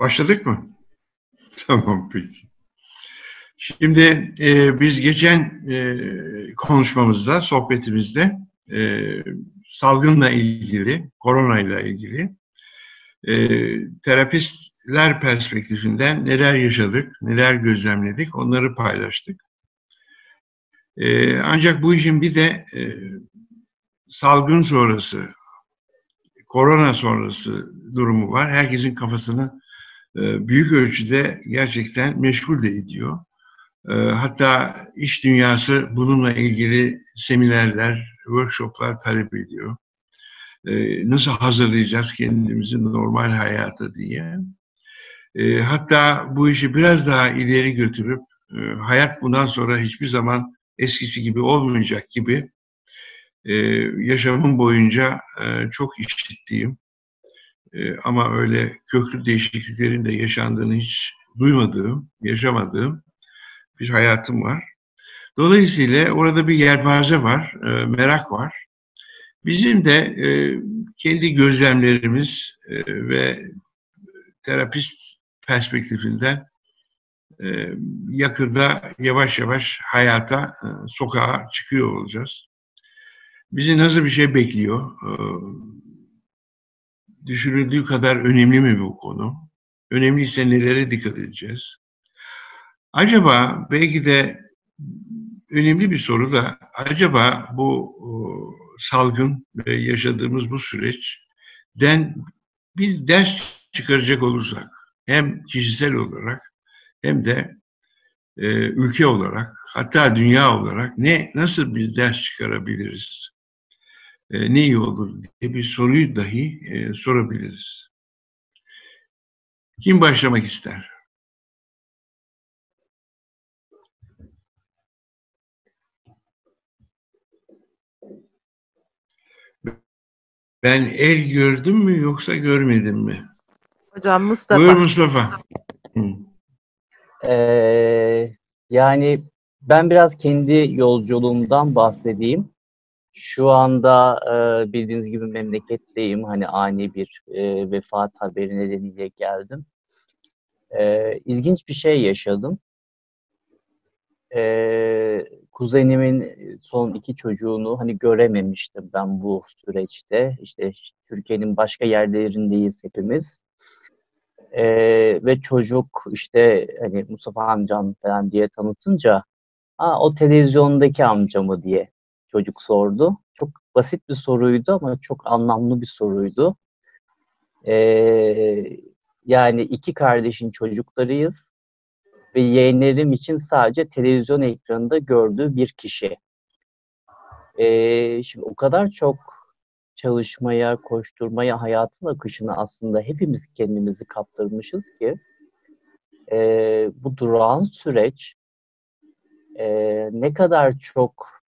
Başladık mı? Tamam peki. Şimdi e, biz geçen e, konuşmamızda, sohbetimizde e, salgınla ilgili, koronayla ilgili e, terapistler perspektifinden neler yaşadık, neler gözlemledik onları paylaştık. E, ancak bu işin bir de e, salgın sonrası, korona sonrası durumu var. Herkesin kafasını büyük ölçüde gerçekten meşgul de ediyor. E, hatta iş dünyası bununla ilgili seminerler, workshoplar talep ediyor. E, nasıl hazırlayacağız kendimizi normal hayata diye. Hatta bu işi biraz daha ileri götürüp hayat bundan sonra hiçbir zaman eskisi gibi olmayacak gibi yaşamım boyunca çok işittiğim e, ama öyle köklü değişikliklerin de yaşandığını hiç duymadığım, yaşamadığım bir hayatım var. Dolayısıyla orada bir yelpaze var, e, merak var. Bizim de e, kendi gözlemlerimiz e, ve terapist perspektifinden yakında yavaş yavaş hayata, sokağa çıkıyor olacağız. Bizi nasıl bir şey bekliyor? Düşünüldüğü kadar önemli mi bu konu? Önemliyse nelere dikkat edeceğiz? Acaba belki de önemli bir soru da acaba bu salgın ve yaşadığımız bu süreçten bir ders çıkaracak olursak hem kişisel olarak hem de e, ülke olarak hatta dünya olarak ne nasıl bir ders çıkarabiliriz? E, ne iyi olur diye bir soruyu dahi e, sorabiliriz. Kim başlamak ister? Ben el gördüm mü yoksa görmedim mi? Hocam Mustafa. Buyur Mustafa. Ee, yani ben biraz kendi yolculuğumdan bahsedeyim. Şu anda e, bildiğiniz gibi memleketteyim. Hani ani bir e, vefat haberi nedeniyle geldim. E, ilginç bir şey yaşadım. E, kuzenimin son iki çocuğunu hani görememiştim ben bu süreçte. İşte Türkiye'nin başka yerlerindeyiz hepimiz. E, ve çocuk işte hani Mustafa amcam falan diye tanıtınca Aa, o televizyondaki amcamı diye çocuk sordu. Çok basit bir soruydu ama çok anlamlı bir soruydu. Ee, yani iki kardeşin çocuklarıyız ve yeğenlerim için sadece televizyon ekranında gördüğü bir kişi. Ee, şimdi o kadar çok çalışmaya, koşturmaya, hayatın akışına aslında hepimiz kendimizi kaptırmışız ki e, bu durağan süreç e, ne kadar çok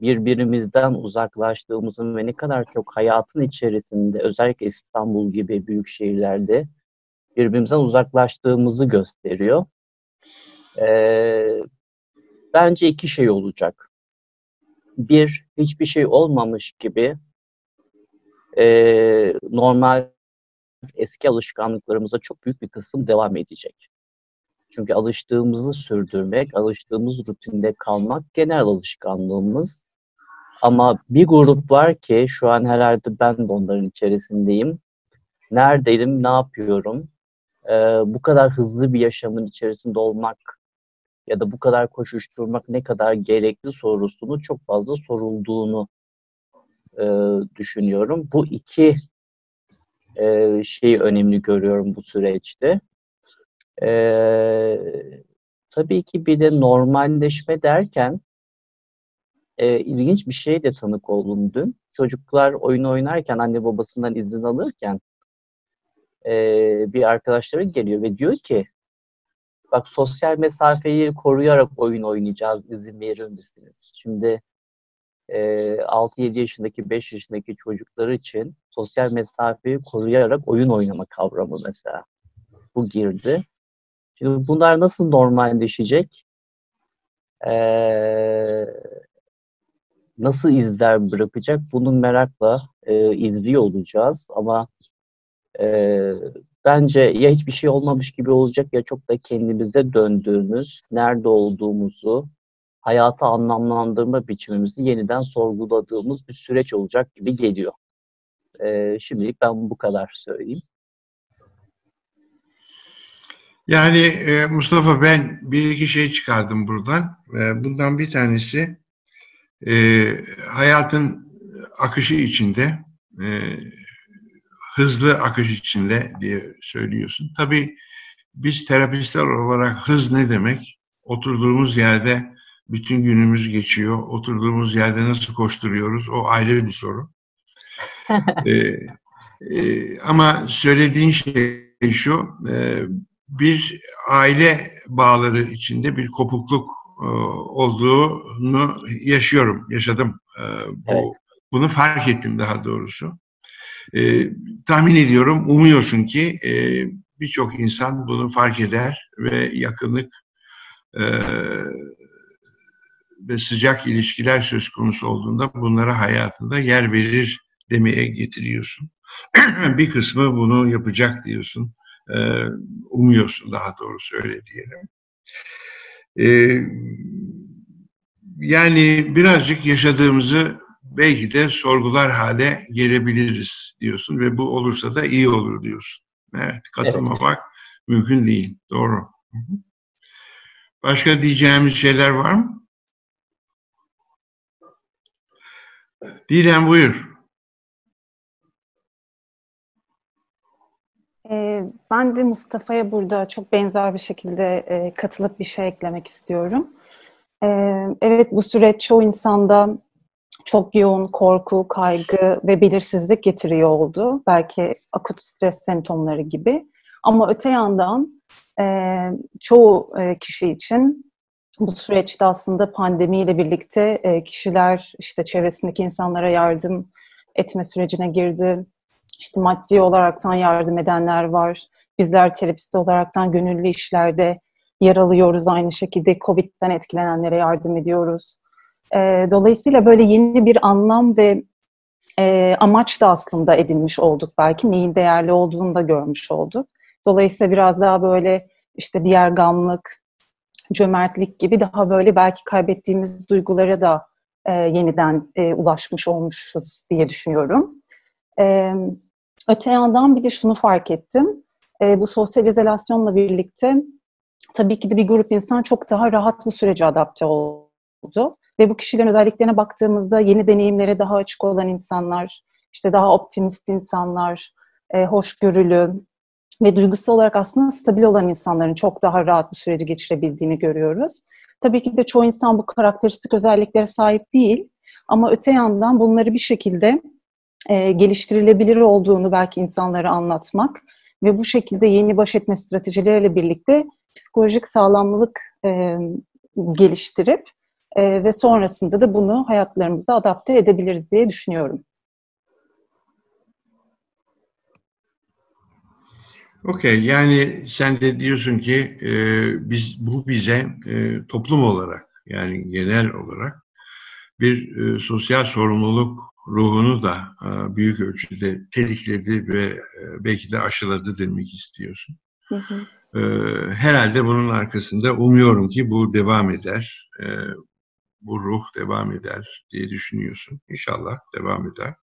birbirimizden uzaklaştığımızın ve ne kadar çok hayatın içerisinde özellikle İstanbul gibi büyük şehirlerde birbirimizden uzaklaştığımızı gösteriyor. Ee, bence iki şey olacak. Bir, hiçbir şey olmamış gibi e, normal eski alışkanlıklarımıza çok büyük bir kısım devam edecek. Çünkü alıştığımızı sürdürmek, alıştığımız rutinde kalmak genel alışkanlığımız. Ama bir grup var ki şu an herhalde ben de onların içerisindeyim. Neredeyim, ne yapıyorum? Ee, bu kadar hızlı bir yaşamın içerisinde olmak ya da bu kadar koşuşturmak ne kadar gerekli sorusunu çok fazla sorulduğunu e, düşünüyorum. Bu iki e, şeyi önemli görüyorum bu süreçte. E, tabii ki bir de normalleşme derken e, ilginç bir şey de tanık oldum dün. Çocuklar oyun oynarken anne babasından izin alırken e, bir arkadaşları geliyor ve diyor ki bak sosyal mesafeyi koruyarak oyun oynayacağız izin verir misiniz? Şimdi e, 6-7 yaşındaki 5 yaşındaki çocuklar için sosyal mesafeyi koruyarak oyun oynama kavramı mesela bu girdi. Şimdi bunlar nasıl normalleşecek? Ee, nasıl izler bırakacak? Bunun merakla e, izliyor olacağız ama e, bence ya hiçbir şey olmamış gibi olacak ya çok da kendimize döndüğümüz, nerede olduğumuzu, hayatı anlamlandırma biçimimizi yeniden sorguladığımız bir süreç olacak gibi geliyor. Ee, şimdilik ben bu kadar söyleyeyim. Yani e, Mustafa ben bir iki şey çıkardım buradan. E, bundan bir tanesi e, hayatın akışı içinde, e, hızlı akış içinde diye söylüyorsun. Tabii biz terapistler olarak hız ne demek? Oturduğumuz yerde bütün günümüz geçiyor. Oturduğumuz yerde nasıl koşturuyoruz? O ayrı bir soru. ee, e, ama söylediğin şey şu, e, bir aile bağları içinde bir kopukluk olduğunu yaşıyorum, yaşadım. E, bu, evet. Bunu fark ettim daha doğrusu. E, tahmin ediyorum, umuyorsun ki e, birçok insan bunu fark eder ve yakınlık e, ve sıcak ilişkiler söz konusu olduğunda bunlara hayatında yer verir demeye getiriyorsun. bir kısmı bunu yapacak diyorsun. Ee, umuyorsun daha doğrusu öyle diyelim. Ee, yani birazcık yaşadığımızı belki de sorgular hale gelebiliriz diyorsun ve bu olursa da iyi olur diyorsun. Evet, katılmamak evet. mümkün değil. Doğru. Başka diyeceğimiz şeyler var mı? Didem buyur. Ben de Mustafa'ya burada çok benzer bir şekilde e, katılıp bir şey eklemek istiyorum. Ee, evet bu süreç çoğu insanda çok yoğun korku, kaygı ve belirsizlik getiriyor oldu. Belki akut stres semptomları gibi. Ama öte yandan e, çoğu e, kişi için bu süreçte aslında pandemiyle birlikte kişiler işte çevresindeki insanlara yardım etme sürecine girdi işte maddi olaraktan yardım edenler var. Bizler terapist olaraktan gönüllü işlerde yer alıyoruz. Aynı şekilde COVID'den etkilenenlere yardım ediyoruz. E, dolayısıyla böyle yeni bir anlam ve e, amaç da aslında edinmiş olduk belki. Neyin değerli olduğunu da görmüş olduk. Dolayısıyla biraz daha böyle işte diğer gamlık, cömertlik gibi daha böyle belki kaybettiğimiz duygulara da e, yeniden e, ulaşmış olmuşuz diye düşünüyorum. E, Öte yandan bir de şunu fark ettim. E, bu sosyal izolasyonla birlikte tabii ki de bir grup insan çok daha rahat bu sürece adapte oldu. Ve bu kişilerin özelliklerine baktığımızda yeni deneyimlere daha açık olan insanlar, işte daha optimist insanlar, e, hoşgörülü ve duygusal olarak aslında stabil olan insanların çok daha rahat bu süreci geçirebildiğini görüyoruz. Tabii ki de çoğu insan bu karakteristik özelliklere sahip değil ama öte yandan bunları bir şekilde e, geliştirilebilir olduğunu belki insanlara anlatmak ve bu şekilde yeni baş etme stratejileriyle birlikte psikolojik sağlamlılık e, geliştirip e, ve sonrasında da bunu hayatlarımıza adapte edebiliriz diye düşünüyorum. Okey, yani sen de diyorsun ki e, biz bu bize e, toplum olarak yani genel olarak bir e, sosyal sorumluluk ruhunu da e, büyük ölçüde tetikledi ve e, belki de aşıladı demek istiyorsun. Hı hı. E, herhalde bunun arkasında umuyorum ki bu devam eder. Bu ruh devam eder diye düşünüyorsun. İnşallah devam eder.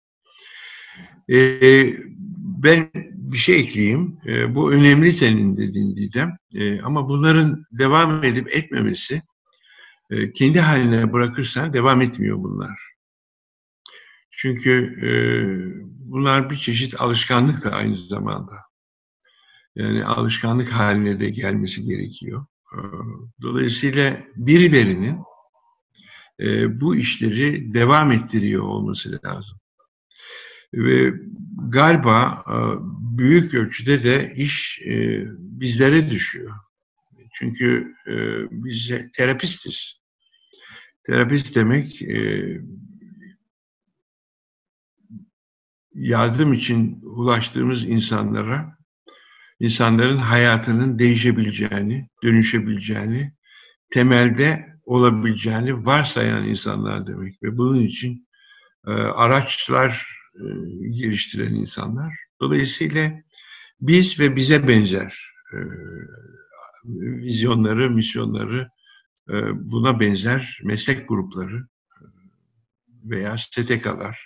Ben bir şey ekleyeyim. Bu önemli senin dediğin Didem. Ama bunların devam edip etmemesi kendi haline bırakırsan devam etmiyor bunlar. Çünkü e, bunlar bir çeşit alışkanlık da aynı zamanda. Yani alışkanlık haline de gelmesi gerekiyor. E, dolayısıyla birilerinin e, bu işleri devam ettiriyor olması lazım. Ve galiba e, büyük ölçüde de iş e, bizlere düşüyor. Çünkü e, biz terapistiz. Terapist demek e, yardım için ulaştığımız insanlara insanların hayatının değişebileceğini, dönüşebileceğini, temelde olabileceğini varsayan insanlar demek ve bunun için e, araçlar e, geliştiren insanlar. Dolayısıyla Biz ve bize benzer e, vizyonları, misyonları, e, buna benzer meslek grupları e, veya STK'lar,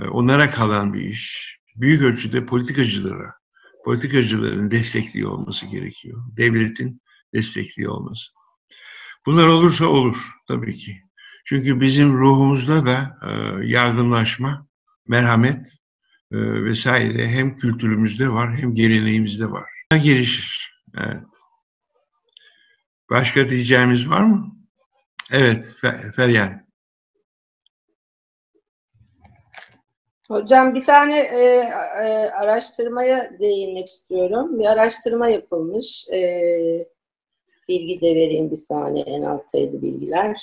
onlara kalan bir iş. Büyük ölçüde politikacılara, politikacıların destekliyor olması gerekiyor. Devletin destekliyor olması. Bunlar olursa olur tabii ki. Çünkü bizim ruhumuzda da e, yardımlaşma, merhamet e, vesaire hem kültürümüzde var hem geleneğimizde var. Gelişir. Evet. Başka diyeceğimiz var mı? Evet, Feryal. Hocam bir tane e, e, araştırmaya değinmek istiyorum. Bir araştırma yapılmış. E, bilgi de vereyim bir saniye. En alttaydı bilgiler.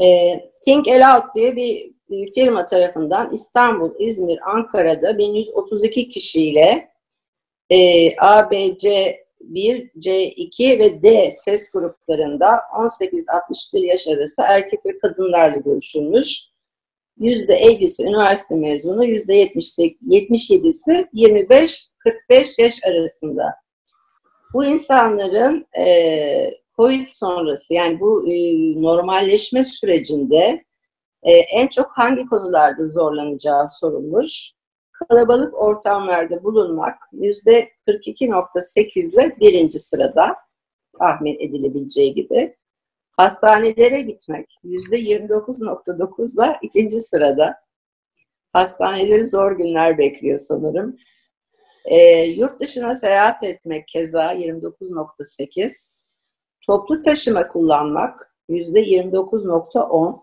E, Think Aloud diye bir, bir firma tarafından İstanbul, İzmir, Ankara'da 1132 kişiyle e, ABC C1, C2 ve D ses gruplarında 18-61 yaş arası erkek ve kadınlarla görüşülmüş. %50'si üniversite mezunu, %77'si 25-45 yaş arasında. Bu insanların e, COVID sonrası yani bu e, normalleşme sürecinde e, en çok hangi konularda zorlanacağı sorulmuş. Kalabalık ortamlarda bulunmak yüzde 42.8 ile birinci sırada tahmin edilebileceği gibi. Hastanelere gitmek yüzde 29.9 ile ikinci sırada. Hastaneleri zor günler bekliyor sanırım. E, yurt dışına seyahat etmek keza 29.8. Toplu taşıma kullanmak yüzde 29.10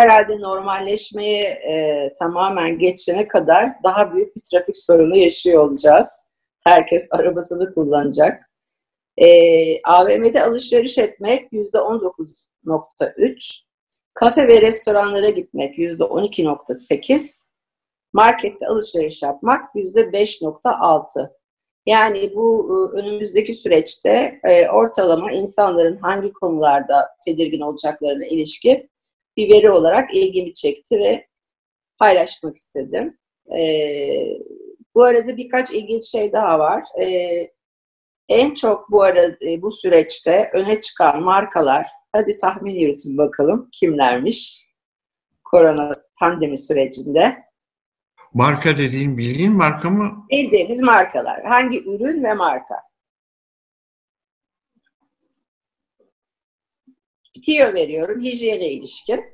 herhalde normalleşmeye e, tamamen geçene kadar daha büyük bir trafik sorunu yaşıyor olacağız. Herkes arabasını kullanacak. E, AVM'de alışveriş etmek yüzde 19.3. Kafe ve restoranlara gitmek yüzde 12.8. Markette alışveriş yapmak yüzde 5.6. Yani bu e, önümüzdeki süreçte e, ortalama insanların hangi konularda tedirgin olacaklarına ilişkin bir veri olarak ilgimi çekti ve paylaşmak istedim. Ee, bu arada birkaç ilginç şey daha var. Ee, en çok bu arada e, bu süreçte öne çıkan markalar, hadi tahmin yürütün bakalım kimlermiş korona pandemi sürecinde. Marka dediğin bildiğin marka mı? Bildiğimiz markalar. Hangi ürün ve marka? Tiyo veriyorum hijyene ilişkin.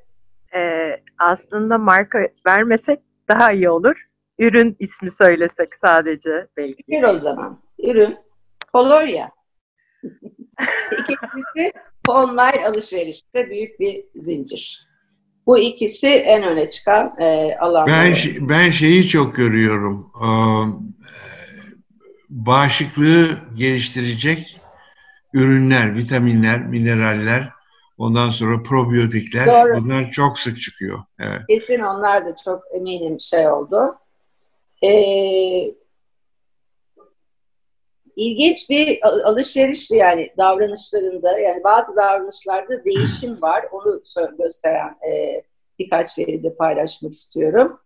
Ee, aslında marka vermesek daha iyi olur. Ürün ismi söylesek sadece belki. Bir o zaman. Ürün kolonya. İkincisi online alışverişte büyük bir zincir. Bu ikisi en öne çıkan e, alanlar. Ben, ben şeyi çok görüyorum. Ee, bağışıklığı geliştirecek ürünler, vitaminler, mineraller Ondan sonra probiyotikler. Doğru. Bunlar çok sık çıkıyor. Evet. Kesin onlar da çok eminim şey oldu. Ee, ilginç bir alışveriş yani davranışlarında yani bazı davranışlarda değişim var. Onu gösteren e, birkaç veri de paylaşmak istiyorum.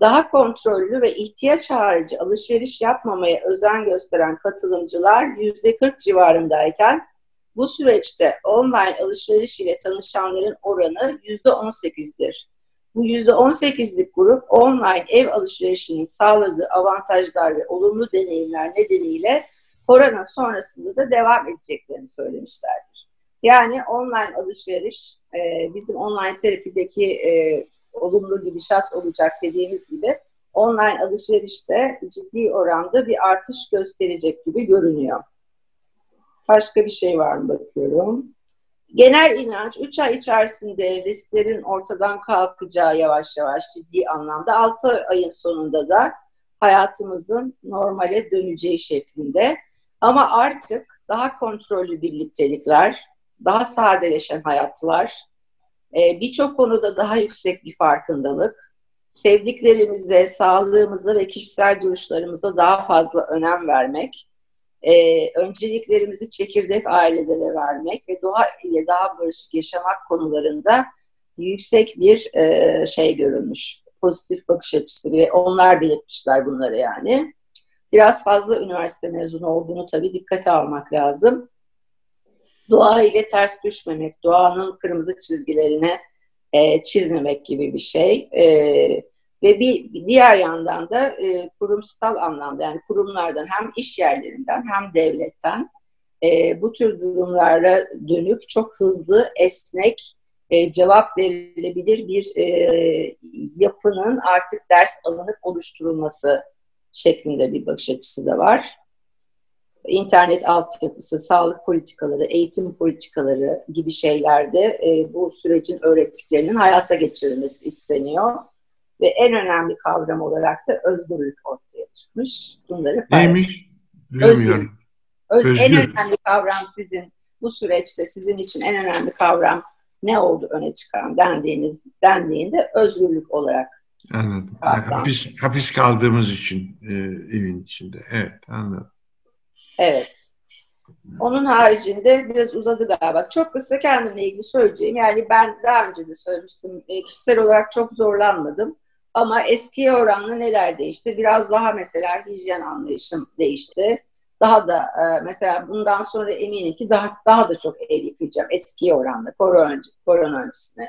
Daha kontrollü ve ihtiyaç harici alışveriş yapmamaya özen gösteren katılımcılar %40 civarındayken bu süreçte online alışveriş ile tanışanların oranı %18'dir. Bu %18'lik grup online ev alışverişinin sağladığı avantajlar ve olumlu deneyimler nedeniyle korona sonrasında da devam edeceklerini söylemişlerdir. Yani online alışveriş e, bizim online terapideki e, olumlu gidişat olacak dediğimiz gibi online alışverişte ciddi oranda bir artış gösterecek gibi görünüyor. Başka bir şey var mı bakıyorum. Genel inanç 3 ay içerisinde risklerin ortadan kalkacağı yavaş yavaş ciddi anlamda 6 ayın sonunda da hayatımızın normale döneceği şeklinde. Ama artık daha kontrollü birliktelikler, daha sadeleşen hayatlar, e, birçok konuda daha yüksek bir farkındalık, sevdiklerimize, sağlığımıza ve kişisel duruşlarımıza daha fazla önem vermek, e, önceliklerimizi çekirdek ailelere vermek ve doğa ile daha barışık yaşamak konularında yüksek bir e, şey görülmüş, pozitif bakış açısı ve onlar belirtmişler bunları yani. Biraz fazla üniversite mezunu olduğunu tabii dikkate almak lazım. Doğa ile ters düşmemek, doğanın kırmızı çizgilerine e, çizmemek gibi bir şey. E, ve bir, diğer yandan da e, kurumsal anlamda yani kurumlardan hem iş yerlerinden hem devletten e, bu tür durumlara dönük çok hızlı, esnek e, cevap verilebilir bir e, yapının artık ders alınıp oluşturulması şeklinde bir bakış açısı da var. İnternet altyapısı, sağlık politikaları, eğitim politikaları gibi şeylerde e, bu sürecin öğrettiklerinin hayata geçirilmesi isteniyor. Ve en önemli kavram olarak da özgürlük ortaya çıkmış. Bunları Neymiş? Özgürlük. Öz, Özgür. En önemli kavram sizin bu süreçte sizin için en önemli kavram ne oldu öne çıkan dendiğiniz dendiğinde özgürlük olarak Anladım. Yani hapis, hapis kaldığımız için e, evin içinde. Evet, anladım. Evet. Onun haricinde biraz uzadı galiba. Çok kısa kendimle ilgili söyleyeceğim. Yani ben daha önce de söylemiştim. E, kişisel olarak çok zorlanmadım. Ama eskiye oranla neler değişti? Biraz daha mesela hijyen anlayışım değişti. Daha da e, mesela bundan sonra eminim ki daha daha da çok el yıkayacağım eskiye oranla, korona, önce, öncesine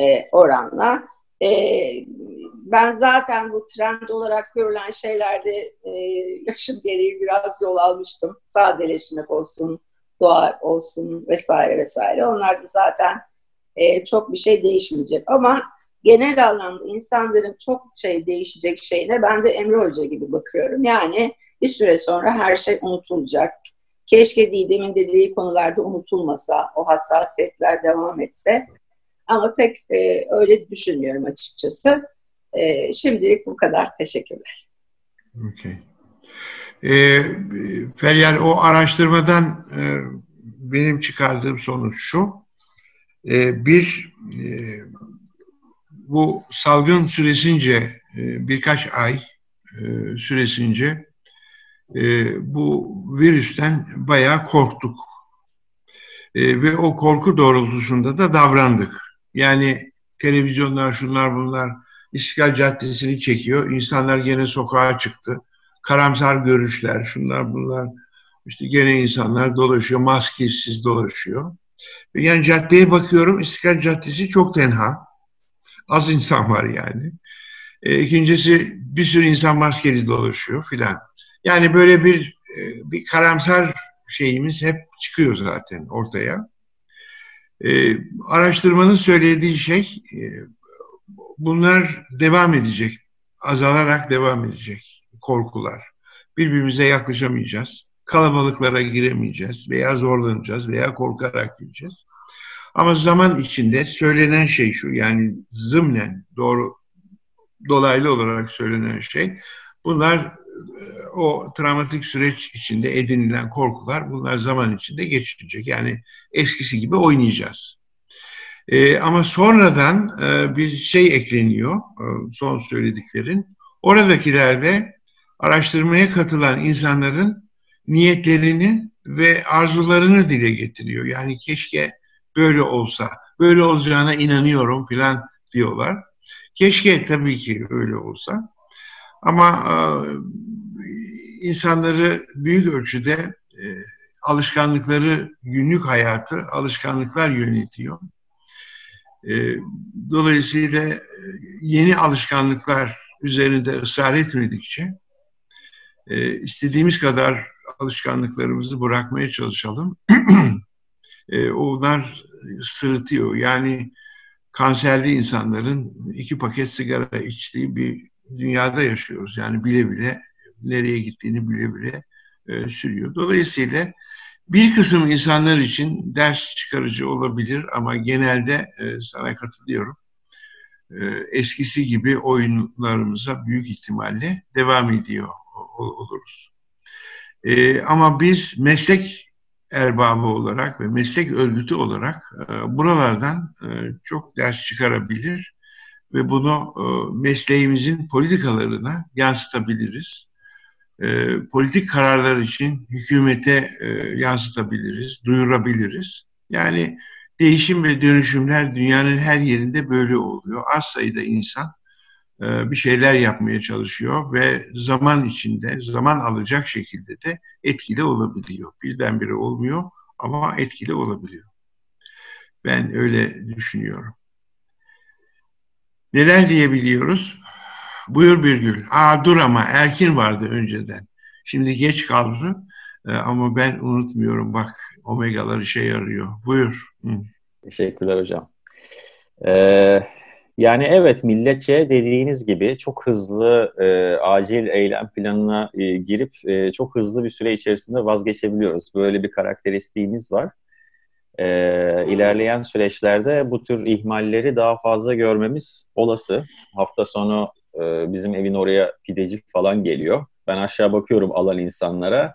e, oranla. E, ben zaten bu trend olarak görülen şeylerde yaşım gereği biraz yol almıştım. Sadeleşmek olsun, doğa olsun vesaire vesaire. Onlar da zaten çok bir şey değişmeyecek. Ama genel anlamda insanların çok şey değişecek şeyine ben de Emre Hoca gibi bakıyorum. Yani bir süre sonra her şey unutulacak. Keşke Didem'in dediği konularda unutulmasa, o hassasiyetler devam etse. Ama pek e, öyle düşünmüyorum açıkçası. E, şimdilik bu kadar. Teşekkürler. Okay. E, Feryal, o araştırmadan e, benim çıkardığım sonuç şu. E, bir, e, bu salgın süresince e, birkaç ay e, süresince e, bu virüsten bayağı korktuk. Ve o korku doğrultusunda da davrandık. Yani televizyonlar, şunlar bunlar İstiklal Caddesi'ni çekiyor. İnsanlar gene sokağa çıktı. Karamsar görüşler, şunlar bunlar. İşte gene insanlar dolaşıyor, maskesiz dolaşıyor. Yani caddeye bakıyorum, İstiklal Caddesi çok tenha. Az insan var yani. E, ikincisi bir sürü insan maskeli dolaşıyor filan. Yani böyle bir e, bir karamsar şeyimiz hep çıkıyor zaten ortaya. Ee, araştırmanın söylediği şey e, bunlar devam edecek. Azalarak devam edecek korkular. Birbirimize yaklaşamayacağız. Kalabalıklara giremeyeceğiz veya zorlanacağız veya korkarak gireceğiz. Ama zaman içinde söylenen şey şu yani zımnen doğru dolaylı olarak söylenen şey bunlar o travmatik süreç içinde edinilen korkular bunlar zaman içinde geçecek. Yani eskisi gibi oynayacağız. E, ama sonradan e, bir şey ekleniyor e, son söylediklerin. Oradakilerde araştırmaya katılan insanların niyetlerini ve arzularını dile getiriyor. Yani keşke böyle olsa, böyle olacağına inanıyorum filan diyorlar. Keşke tabii ki öyle olsa. Ama e, insanları büyük ölçüde e, alışkanlıkları, günlük hayatı alışkanlıklar yönetiyor. E, dolayısıyla e, yeni alışkanlıklar üzerinde ısrar etmedikçe e, istediğimiz kadar alışkanlıklarımızı bırakmaya çalışalım. e, onlar sırıtıyor. Yani kanserli insanların iki paket sigara içtiği bir dünyada yaşıyoruz. Yani bile bile nereye gittiğini bile bile e, sürüyor. Dolayısıyla bir kısım insanlar için ders çıkarıcı olabilir ama genelde e, sana katılıyorum. E, eskisi gibi oyunlarımıza büyük ihtimalle devam ediyor oluruz. E, ama biz meslek erbabı olarak ve meslek örgütü olarak e, buralardan e, çok ders çıkarabilir ve bunu e, mesleğimizin politikalarına yansıtabiliriz. E, politik kararlar için hükümete e, yansıtabiliriz, duyurabiliriz. Yani değişim ve dönüşümler dünyanın her yerinde böyle oluyor. Az sayıda insan bir şeyler yapmaya çalışıyor ve zaman içinde, zaman alacak şekilde de etkili olabiliyor. Birdenbire olmuyor ama etkili olabiliyor. Ben öyle düşünüyorum. Neler diyebiliyoruz? Buyur Birgül. Aa dur ama Erkin vardı önceden. Şimdi geç kaldı ee, ama ben unutmuyorum bak omegalar işe yarıyor. Buyur. Hı. Teşekkürler hocam. Ee, yani evet milletçe dediğiniz gibi çok hızlı e, acil eylem planına e, girip e, çok hızlı bir süre içerisinde vazgeçebiliyoruz. Böyle bir karakteristiğimiz var. E, ilerleyen süreçlerde bu tür ihmalleri daha fazla görmemiz olası. Hafta sonu e, bizim evin oraya pideci falan geliyor. Ben aşağı bakıyorum alan insanlara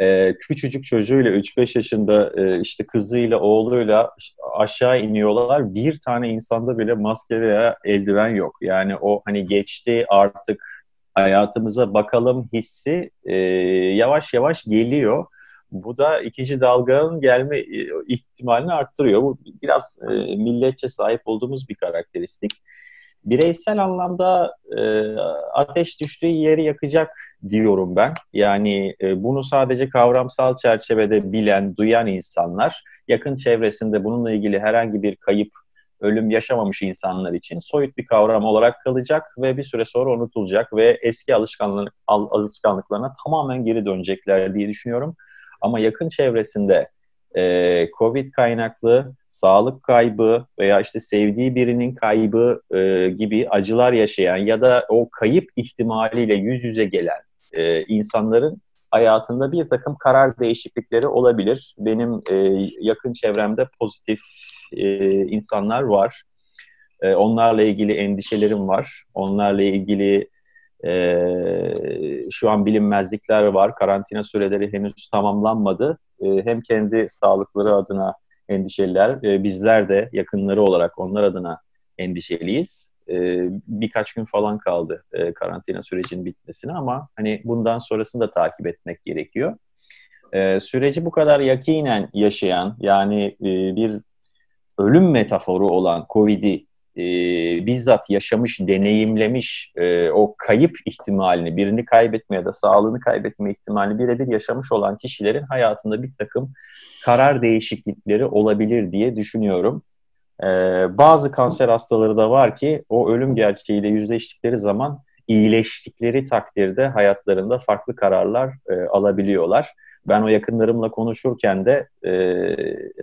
e, küçücük çocuğuyla 3-5 yaşında e, işte kızıyla oğluyla aşağı iniyorlar. Bir tane insanda bile maske veya eldiven yok. Yani o hani geçti artık hayatımıza bakalım hissi e, yavaş yavaş geliyor. Bu da ikinci dalganın gelme e, ihtimalini arttırıyor. Bu biraz e, milletçe sahip olduğumuz bir karakteristik bireysel anlamda e, ateş düştüğü yeri yakacak diyorum ben. Yani e, bunu sadece kavramsal çerçevede bilen, duyan insanlar, yakın çevresinde bununla ilgili herhangi bir kayıp, ölüm yaşamamış insanlar için soyut bir kavram olarak kalacak ve bir süre sonra unutulacak ve eski alışkanlık, alışkanlıklarına tamamen geri dönecekler diye düşünüyorum. Ama yakın çevresinde e, COVID kaynaklı sağlık kaybı veya işte sevdiği birinin kaybı e, gibi acılar yaşayan ya da o kayıp ihtimaliyle yüz yüze gelen e, insanların hayatında bir takım karar değişiklikleri olabilir. Benim e, yakın çevremde pozitif e, insanlar var. E, onlarla ilgili endişelerim var. Onlarla ilgili e, şu an bilinmezlikler var. Karantina süreleri henüz tamamlanmadı. E, hem kendi sağlıkları adına endişeliler, e, bizler de yakınları olarak onlar adına endişeliyiz. E, birkaç gün falan kaldı e, karantina sürecinin bitmesine ama hani bundan sonrasını da takip etmek gerekiyor. E, süreci bu kadar yakinen yaşayan yani e, bir ölüm metaforu olan COVID'i e, bizzat yaşamış, deneyimlemiş e, o kayıp ihtimalini, birini kaybetme ya da sağlığını kaybetme ihtimalini birebir yaşamış olan kişilerin hayatında bir takım karar değişiklikleri olabilir diye düşünüyorum. E, bazı kanser hastaları da var ki o ölüm gerçeğiyle yüzleştikleri zaman iyileştikleri takdirde hayatlarında farklı kararlar e, alabiliyorlar. Ben o yakınlarımla konuşurken de e,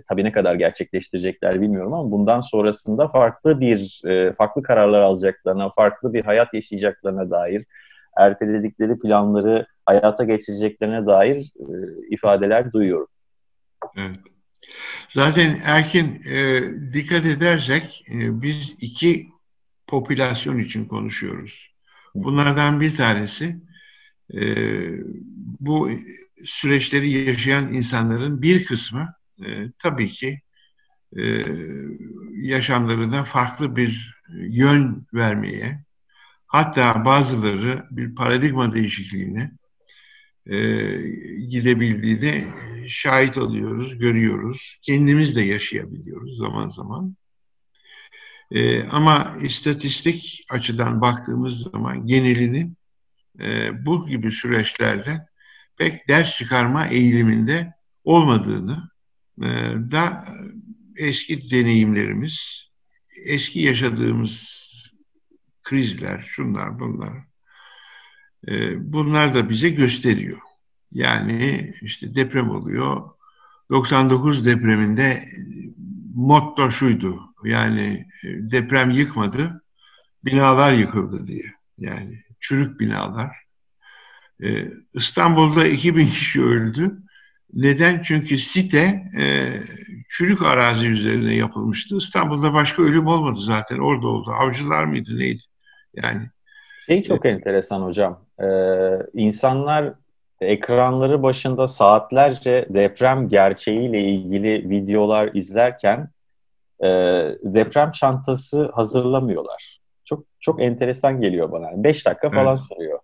tabii ne kadar gerçekleştirecekler bilmiyorum ama bundan sonrasında farklı bir e, farklı kararlar alacaklarına, farklı bir hayat yaşayacaklarına dair erteledikleri planları hayata geçireceklerine dair e, ifadeler duyuyorum. Evet. Zaten Erkin e, dikkat edersek e, biz iki popülasyon için konuşuyoruz. Bunlardan bir tanesi e, bu süreçleri yaşayan insanların bir kısmı e, tabii ki e, yaşamlarına farklı bir yön vermeye, hatta bazıları bir paradigma değişikliğine e, gidebildiğini şahit oluyoruz, görüyoruz. Kendimiz de yaşayabiliyoruz zaman zaman. E, ama istatistik açıdan baktığımız zaman genelini e, bu gibi süreçlerde pek ders çıkarma eğiliminde olmadığını e, da eski deneyimlerimiz, eski yaşadığımız krizler, şunlar bunlar, e, bunlar da bize gösteriyor. Yani işte deprem oluyor. 99 depreminde motto şuydu. Yani deprem yıkmadı, binalar yıkıldı diye. Yani çürük binalar. Ee, İstanbul'da 2000 kişi öldü. Neden? Çünkü site e, çürük arazi üzerine yapılmıştı. İstanbul'da başka ölüm olmadı zaten. Orada oldu. Avcılar mıydı neydi? Yani. Şey çok e, enteresan hocam. Ee, insanlar ekranları başında saatlerce deprem gerçeğiyle ilgili videolar izlerken e, deprem çantası hazırlamıyorlar. Çok çok enteresan geliyor bana. 5 dakika falan evet. sürüyor.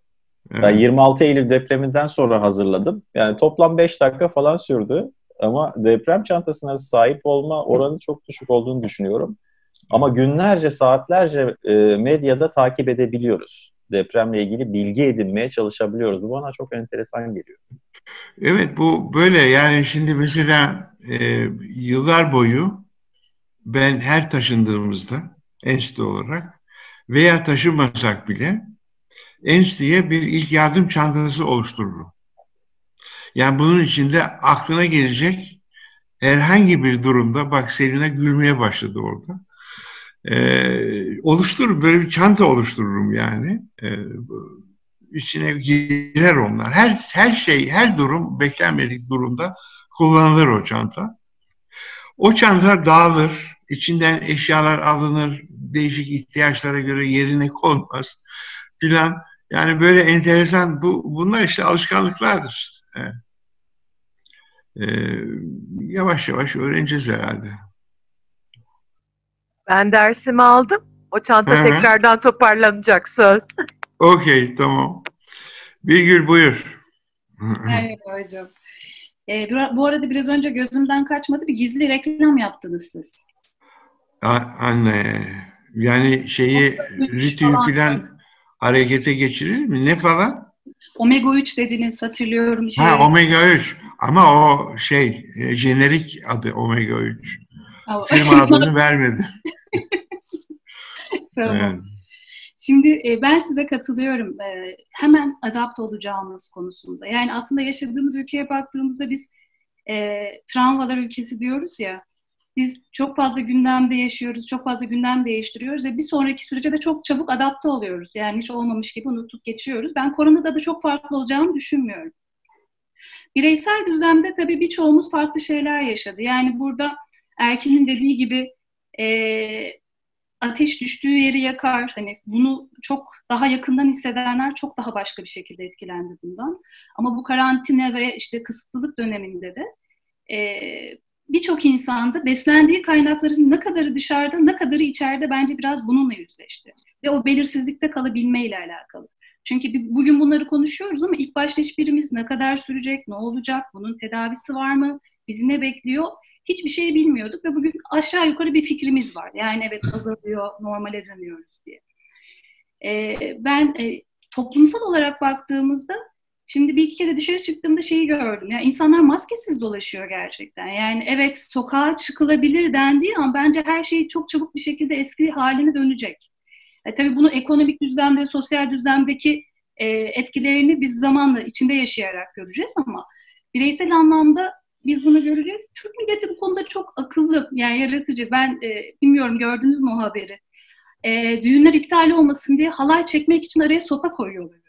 Evet. Ben 26 Eylül depreminden sonra hazırladım. Yani toplam 5 dakika falan sürdü. Ama deprem çantasına sahip olma oranı çok düşük olduğunu düşünüyorum. Ama günlerce, saatlerce e, medyada takip edebiliyoruz. Depremle ilgili bilgi edinmeye çalışabiliyoruz. Bu bana çok enteresan geliyor. Evet bu böyle yani şimdi mesela e, yıllar boyu ben her taşındığımızda enstitü olarak veya taşımasak bile enstitüye bir ilk yardım çantası oluştururum. Yani bunun içinde aklına gelecek herhangi bir durumda bak Selina gülmeye başladı orada. Ee, oluşturur böyle bir çanta oluştururum yani. Ee, içine girer onlar. Her her şey, her durum beklenmedik durumda kullanılır o çanta. O çanta dağılır, içinden eşyalar alınır, değişik ihtiyaçlara göre yerine konmaz filan. Yani böyle enteresan bu bunlar işte alışkanlıklardır. Evet. Ee, yavaş yavaş öğreneceğiz herhalde. Ben dersimi aldım. O çanta Hı-hı. tekrardan toparlanacak söz. Okey tamam. Birgül buyur. Merhaba hocam. Ee, bu arada biraz önce gözümden kaçmadı bir gizli reklam yaptınız siz. Anne yani şeyi ritüyü filan harekete geçirir mi? Ne falan? Omega 3 dediniz hatırlıyorum. Şey... Ha Omega 3 ama o şey e, jenerik adı Omega 3. Firma adını vermedi. tamam. Evet. Şimdi e, ben size katılıyorum. E, hemen adapte olacağımız konusunda. Yani aslında yaşadığımız ülkeye baktığımızda biz e, travmalar ülkesi diyoruz ya. Biz çok fazla gündemde yaşıyoruz, çok fazla gündem değiştiriyoruz ve bir sonraki sürece de çok çabuk adapte oluyoruz. Yani hiç olmamış gibi unutup geçiyoruz. Ben koronada da çok farklı olacağını düşünmüyorum. Bireysel düzlemde tabii birçoğumuz farklı şeyler yaşadı. Yani burada Erkin'in dediği gibi e, ateş düştüğü yeri yakar. Hani bunu çok daha yakından hissedenler çok daha başka bir şekilde etkilendi bundan. Ama bu karantina ve işte kısıtlılık döneminde de e, birçok insanda beslendiği kaynakların ne kadarı dışarıda ne kadarı içeride bence biraz bununla yüzleşti. Ve o belirsizlikte kalabilmeyle alakalı. Çünkü bugün bunları konuşuyoruz ama ilk başta hiçbirimiz ne kadar sürecek, ne olacak, bunun tedavisi var mı, bizi ne bekliyor hiçbir şey bilmiyorduk ve bugün aşağı yukarı bir fikrimiz var. Yani evet azalıyor, normale dönüyoruz diye. Ee, ben e, toplumsal olarak baktığımızda şimdi bir iki kere dışarı çıktığımda şeyi gördüm. Yani insanlar maskesiz dolaşıyor gerçekten. Yani evet sokağa çıkılabilir dendiği an bence her şey çok çabuk bir şekilde eski haline dönecek. E, tabii bunu ekonomik düzlemde, sosyal düzlemdeki e, etkilerini biz zamanla içinde yaşayarak göreceğiz ama bireysel anlamda biz bunu göreceğiz. Türk milleti bu konuda çok akıllı, yani yaratıcı. Ben e, bilmiyorum gördünüz mü o haberi? E, düğünler iptal olmasın diye halay çekmek için araya sopa koyuyorlar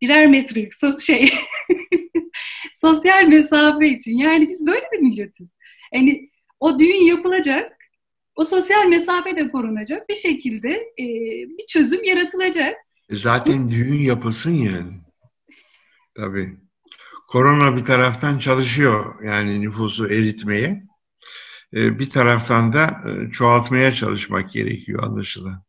Birer metrelik şey sosyal mesafe için. Yani biz böyle bir milletiz. Yani o düğün yapılacak, o sosyal mesafe de korunacak bir şekilde e, bir çözüm yaratılacak. Zaten düğün yapılsın yani. Tabii korona bir taraftan çalışıyor yani nüfusu eritmeye. Ee, bir taraftan da e, çoğaltmaya çalışmak gerekiyor anlaşılan.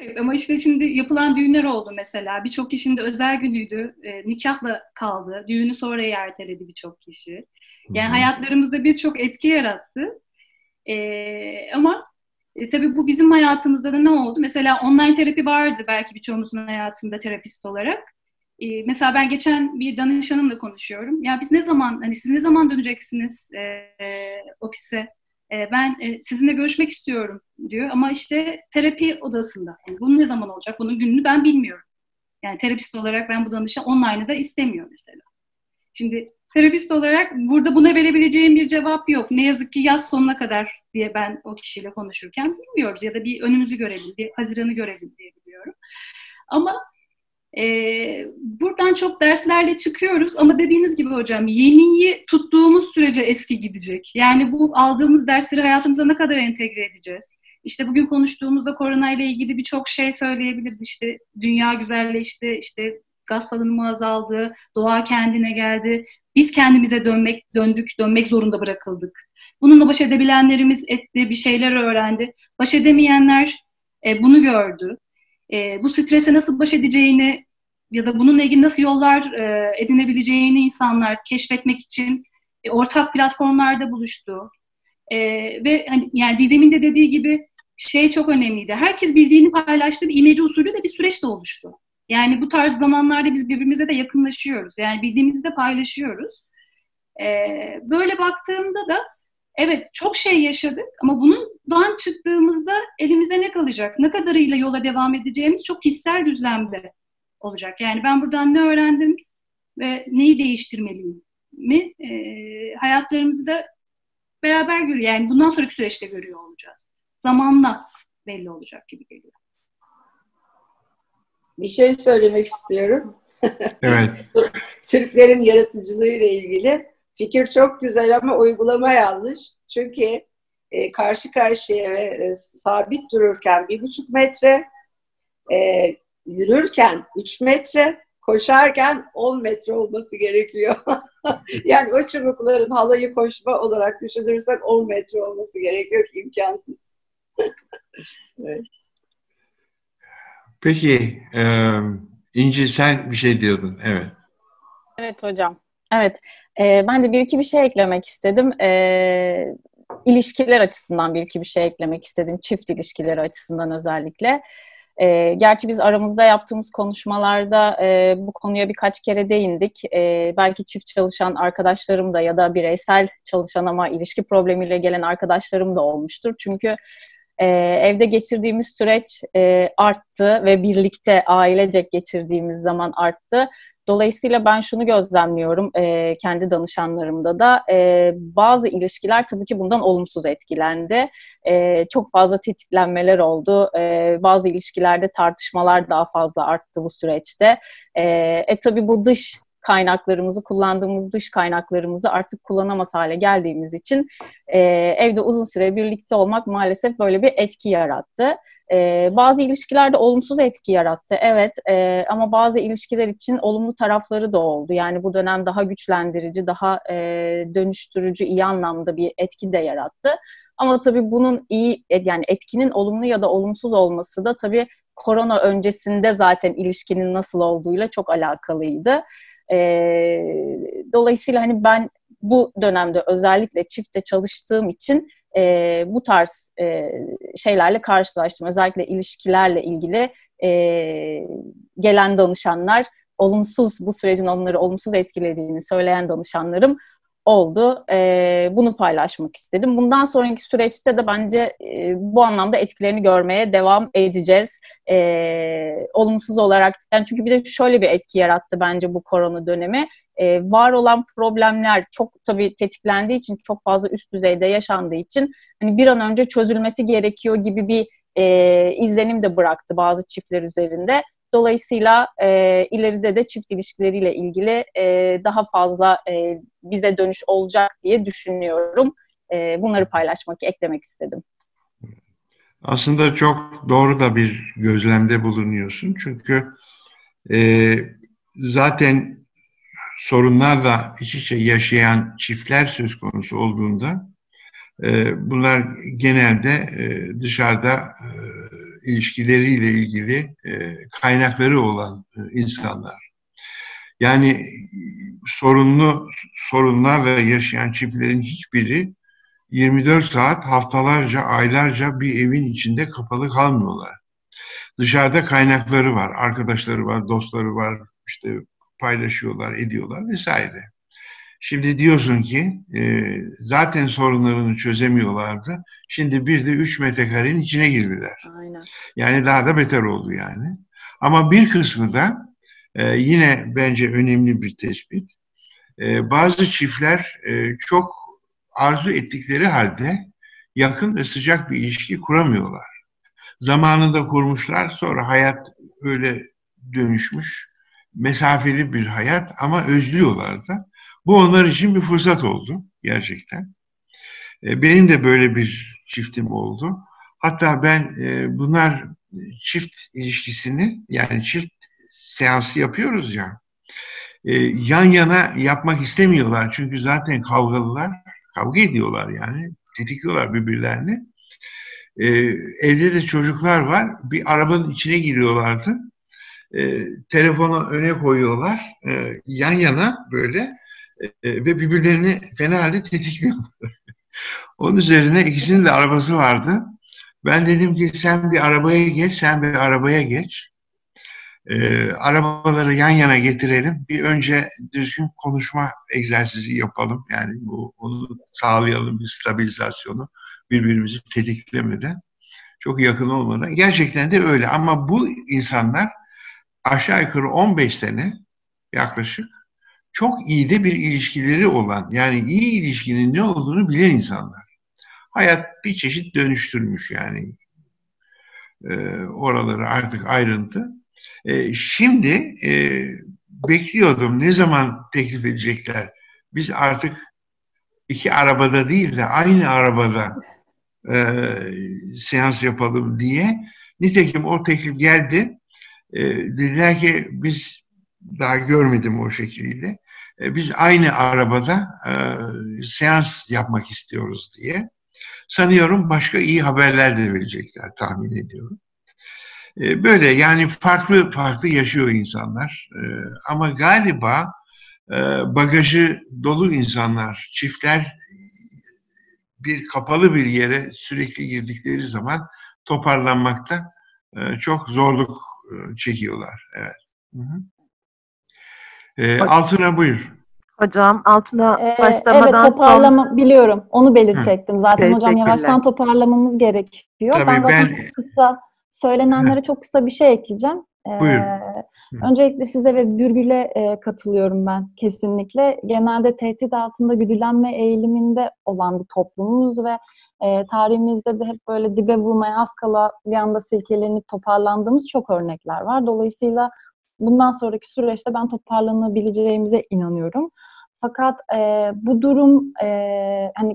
Evet ama işte şimdi yapılan düğünler oldu mesela. Birçok kişinin de özel günüydü. E, nikahla kaldı. Düğünü sonra erteledi birçok kişi. Yani Hı-hı. hayatlarımızda birçok etki yarattı. E, ama e, tabii bu bizim hayatımızda da ne oldu? Mesela online terapi vardı belki birçoğumuzun hayatında terapist olarak. Ee, mesela ben geçen bir danışanımla konuşuyorum. Ya biz ne zaman, hani siz ne zaman döneceksiniz e, e, ofise? E, ben e, sizinle görüşmek istiyorum diyor. Ama işte terapi odasında. Yani bunun ne zaman olacak? Bunun gününü ben bilmiyorum. Yani terapist olarak ben bu danışan online'ı da istemiyor mesela. Şimdi terapist olarak burada buna verebileceğim bir cevap yok. Ne yazık ki yaz sonuna kadar diye ben o kişiyle konuşurken bilmiyoruz. Ya da bir önümüzü görelim, bir Haziran'ı görelim diye biliyorum. Ama e, buradan çok derslerle çıkıyoruz ama dediğiniz gibi hocam yeniyi tuttuğumuz sürece eski gidecek. Yani bu aldığımız dersleri hayatımıza ne kadar entegre edeceğiz? İşte bugün konuştuğumuzda korona ile ilgili birçok şey söyleyebiliriz. İşte dünya güzelleşti, işte gaz salınımı azaldı, doğa kendine geldi. Biz kendimize dönmek, döndük, dönmek zorunda bırakıldık. Bununla baş edebilenlerimiz etti, bir şeyler öğrendi. Baş edemeyenler e, bunu gördü e, bu strese nasıl baş edeceğini ya da bununla ilgili nasıl yollar e, edinebileceğini insanlar keşfetmek için e, ortak platformlarda buluştu. E, ve hani, yani Didem'in de dediği gibi şey çok önemliydi. Herkes bildiğini paylaştığı bir imece usulü de bir süreç de oluştu. Yani bu tarz zamanlarda biz birbirimize de yakınlaşıyoruz. Yani bildiğimizi de paylaşıyoruz. Ee, böyle baktığımda da evet çok şey yaşadık ama bundan çıktığımızda elimize ne kalacak? Ne kadarıyla yola devam edeceğimiz çok kişisel düzlemde olacak. Yani ben buradan ne öğrendim ve neyi değiştirmeliyim mi? E, hayatlarımızı da beraber görüyor. Yani bundan sonraki süreçte görüyor olacağız. Zamanla belli olacak gibi geliyor. Bir şey söylemek istiyorum. Evet. Türklerin yaratıcılığı ile ilgili fikir çok güzel ama uygulama yanlış. Çünkü e, karşı karşıya e, sabit dururken bir buçuk metre, e, yürürken üç metre, koşarken on metre olması gerekiyor. yani o çubukların halayı koşma olarak düşünürsen on metre olması gerekiyor ki imkansız. evet. Peki, e, İnci sen bir şey diyordun, evet. Evet hocam. Evet, e, ben de bir iki bir şey eklemek istedim. E, ilişkiler açısından bir iki bir şey eklemek istedim. Çift ilişkileri açısından özellikle. E, gerçi biz aramızda yaptığımız konuşmalarda e, bu konuya birkaç kere değindik. E, belki çift çalışan arkadaşlarım da ya da bireysel çalışan ama ilişki problemiyle gelen arkadaşlarım da olmuştur. Çünkü e, evde geçirdiğimiz süreç e, arttı ve birlikte ailecek geçirdiğimiz zaman arttı. Dolayısıyla ben şunu gözlemliyorum e, kendi danışanlarımda da e, bazı ilişkiler tabii ki bundan olumsuz etkilendi. E, çok fazla tetiklenmeler oldu. E, bazı ilişkilerde tartışmalar daha fazla arttı bu süreçte. E, e tabii bu dış kaynaklarımızı, kullandığımız dış kaynaklarımızı artık kullanamaz hale geldiğimiz için e, evde uzun süre birlikte olmak maalesef böyle bir etki yarattı. E, bazı ilişkilerde olumsuz etki yarattı, evet e, ama bazı ilişkiler için olumlu tarafları da oldu. Yani bu dönem daha güçlendirici, daha e, dönüştürücü, iyi anlamda bir etki de yarattı. Ama tabii bunun iyi, yani etkinin olumlu ya da olumsuz olması da tabii korona öncesinde zaten ilişkinin nasıl olduğuyla çok alakalıydı. E, dolayısıyla hani ben bu dönemde özellikle çifte çalıştığım için e, bu tarz e, şeylerle karşılaştım. Özellikle ilişkilerle ilgili e, gelen danışanlar, olumsuz bu sürecin onları olumsuz etkilediğini söyleyen danışanlarım oldu. E, bunu paylaşmak istedim. Bundan sonraki süreçte de bence e, bu anlamda etkilerini görmeye devam edeceğiz. E, olumsuz olarak, yani çünkü bir de şöyle bir etki yarattı bence bu korona dönemi. E, var olan problemler çok tabii tetiklendiği için, çok fazla üst düzeyde yaşandığı için hani bir an önce çözülmesi gerekiyor gibi bir e, izlenim de bıraktı bazı çiftler üzerinde. Dolayısıyla e, ileride de çift ilişkileriyle ilgili e, daha fazla e, bize dönüş olacak diye düşünüyorum. E, bunları paylaşmak, eklemek istedim. Aslında çok doğru da bir gözlemde bulunuyorsun. Çünkü e, zaten sorunlarla iç içe yaşayan çiftler söz konusu olduğunda e, bunlar genelde e, dışarıda e, ilişkileriyle ilgili e, kaynakları olan e, insanlar. Yani sorunlu sorunlarla yaşayan çiftlerin hiçbiri 24 saat, haftalarca, aylarca bir evin içinde kapalı kalmıyorlar. Dışarıda kaynakları var, arkadaşları var, dostları var, işte paylaşıyorlar, ediyorlar vesaire. Şimdi diyorsun ki e, zaten sorunlarını çözemiyorlardı. Şimdi bir de 3 metrekarenin içine girdiler. Aynen. Yani daha da beter oldu yani. Ama bir kısmı da e, yine bence önemli bir tespit. E, bazı çiftler e, çok arzu ettikleri halde yakın ve sıcak bir ilişki kuramıyorlar. Zamanında kurmuşlar sonra hayat öyle dönüşmüş. Mesafeli bir hayat ama özlüyorlar da. Bu onlar için bir fırsat oldu gerçekten. E, benim de böyle bir çiftim oldu. Hatta ben e, bunlar çift ilişkisini yani çift seansı yapıyoruz ya e, yan yana yapmak istemiyorlar çünkü zaten kavgalılar kavga ediyorlar yani tetikliyorlar birbirlerini. evde de çocuklar var bir arabanın içine giriyorlardı. telefonu öne koyuyorlar yan yana böyle e, ve birbirlerini fena halde tetikliyorlar. Onun üzerine ikisinin de arabası vardı. Ben dedim ki sen bir arabaya geç, sen bir arabaya geç. Ee, arabaları yan yana getirelim. Bir önce düzgün konuşma egzersizi yapalım. Yani bu onu sağlayalım bir stabilizasyonu birbirimizi tetiklemeden. Çok yakın olmadan. Gerçekten de öyle. Ama bu insanlar aşağı yukarı 15 sene yaklaşık çok iyi de bir ilişkileri olan yani iyi ilişkinin ne olduğunu bilen insanlar. Hayat bir çeşit dönüştürmüş yani e, oraları artık ayrıntı. E, şimdi e, bekliyordum ne zaman teklif edecekler. Biz artık iki arabada değil de aynı arabada e, seans yapalım diye. Nitekim o teklif geldi. E, dediler ki biz daha görmedim o şekilde. E, biz aynı arabada e, seans yapmak istiyoruz diye. Sanıyorum başka iyi haberler de verecekler tahmin ediyorum. E, böyle yani farklı farklı yaşıyor insanlar. Ama galiba bagajı dolu insanlar, çiftler bir kapalı bir yere sürekli girdikleri zaman toparlanmakta çok zorluk çekiyorlar. Evet. Hı hı. E, Altına buyur. Hocam altına Ee, başlamadan evet toparlama biliyorum. Onu belirtecektim. Zaten hocam yavaştan toparlamamız gerekiyor. Tabii ben zaten ben- çok kısa söylenenlere çok kısa bir şey ekleyeceğim. Ee, Buyur. Öncelikle size ve Bürgül'e e, katılıyorum ben kesinlikle. Genelde tehdit altında güdülenme eğiliminde olan bir toplumuz ve e, tarihimizde de hep böyle dibe vurmaya az kala bir anda silkelenip toparlandığımız çok örnekler var. Dolayısıyla bundan sonraki süreçte ben toparlanabileceğimize inanıyorum. Fakat e, bu durum e, hani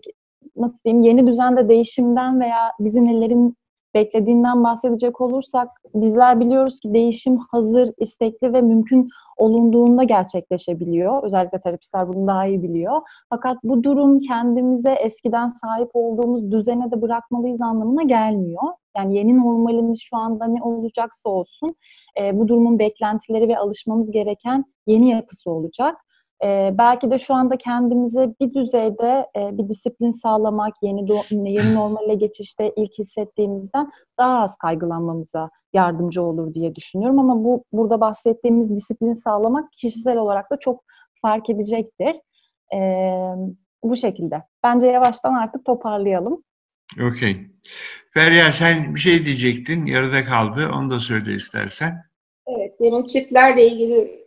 nasıl diyeyim yeni düzende değişimden veya bizim illerin beklediğinden bahsedecek olursak bizler biliyoruz ki değişim hazır, istekli ve mümkün olunduğunda gerçekleşebiliyor. Özellikle terapistler bunu daha iyi biliyor. Fakat bu durum kendimize eskiden sahip olduğumuz düzene de bırakmalıyız anlamına gelmiyor. Yani yeni normalimiz şu anda ne olacaksa olsun e, bu durumun beklentileri ve alışmamız gereken yeni yapısı olacak. E, belki de şu anda kendimize bir düzeyde e, bir disiplin sağlamak, yeni do- yeni normale geçişte ilk hissettiğimizden daha az kaygılanmamıza yardımcı olur diye düşünüyorum. Ama bu burada bahsettiğimiz disiplin sağlamak kişisel olarak da çok fark edecektir. E, bu şekilde. Bence yavaştan artık toparlayalım. Okey. Feryal sen bir şey diyecektin. Yarıda kaldı. Onu da söyle istersen. Evet, demin çiftlerle ilgili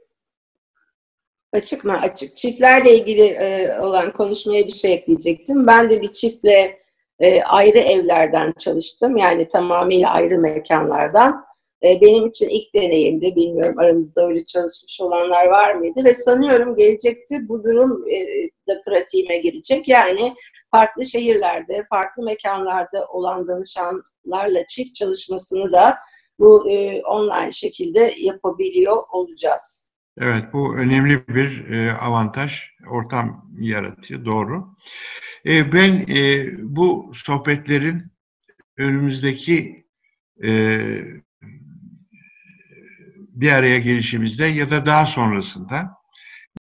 açık mı? Açık. Çiftlerle ilgili e, olan konuşmaya bir şey ekleyecektim. Ben de bir çiftle e, ayrı evlerden çalıştım. Yani tamamıyla ayrı mekanlardan. E, benim için ilk deneyimdi. Bilmiyorum aranızda öyle çalışmış olanlar var mıydı? Ve sanıyorum gelecekte bu durum e, da pratiğime girecek. Yani farklı şehirlerde, farklı mekanlarda olan danışanlarla çift çalışmasını da bu e, online şekilde yapabiliyor olacağız. Evet, bu önemli bir e, avantaj, ortam yaratıyor, doğru. E, ben e, bu sohbetlerin önümüzdeki e, bir araya gelişimizde ya da daha sonrasında